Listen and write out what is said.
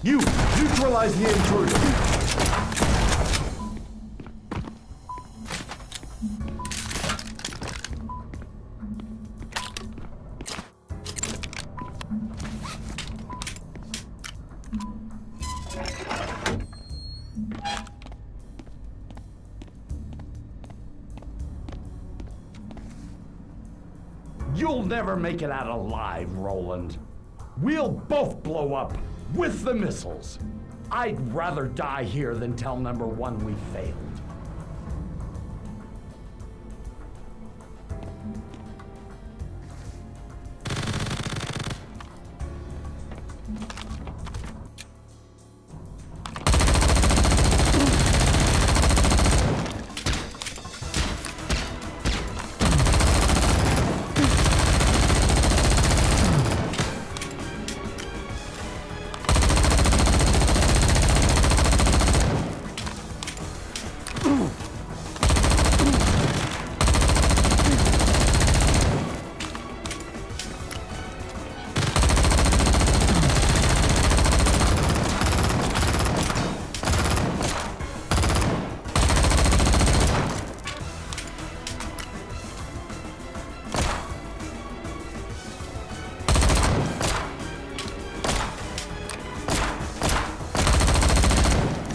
You, neutralize the intruder. You'll never make it out alive, Rowland. We'll both blow up with the missiles. I'd rather die here than tell number one we failed.